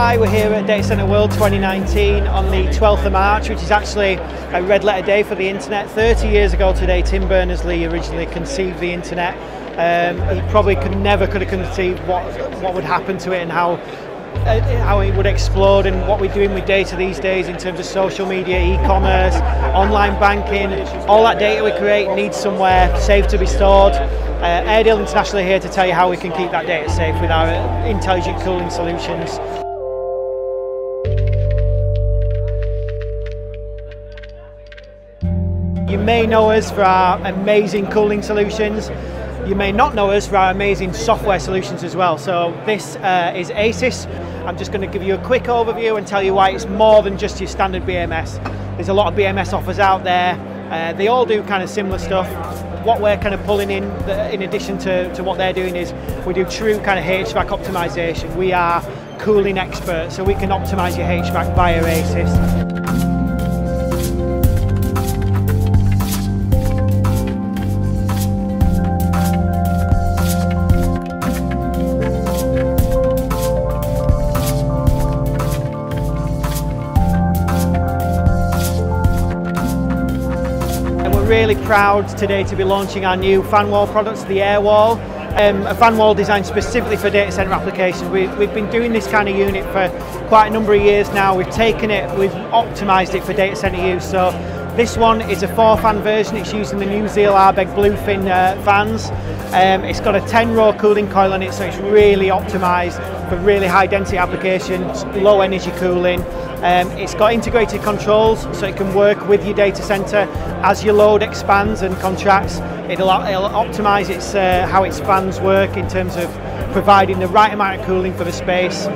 Hi, we're here at Data Centre World 2019 on the 12th of March, which is actually a red letter day for the internet. 30 years ago today, Tim Berners-Lee originally conceived the internet. Um, he probably could never could have conceived what what would happen to it and how uh, how it would explode and what we're doing with data these days in terms of social media, e-commerce, online banking, all that data we create needs somewhere safe to be stored. Uh, Airedale International are here to tell you how we can keep that data safe with our intelligent cooling solutions. You may know us for our amazing cooling solutions. You may not know us for our amazing software solutions as well. So this uh, is ACIS. I'm just going to give you a quick overview and tell you why it's more than just your standard BMS. There's a lot of BMS offers out there. Uh, they all do kind of similar stuff. What we're kind of pulling in, in addition to, to what they're doing is we do true kind of HVAC optimization. We are cooling experts, so we can optimize your HVAC via ACIS. Really proud today to be launching our new fan wall products, the AireWall. Um, a fan wall designed specifically for data center applications. We, have been doing this kind of unit for quite a number of years now. We've taken it, we've optimized it for data center use. So this one is a four fan version. It's using the new Ziehl-Abegg Bluefin uh, fans. Um, it's got a 10 row cooling coil on it, so it's really optimized for really high density applications, low energy cooling. Um, it's got integrated controls so it can work with your data center as your load expands and contracts. It'll, it'll optimize its, uh, how its fans work in terms of providing the right amount of cooling for the space.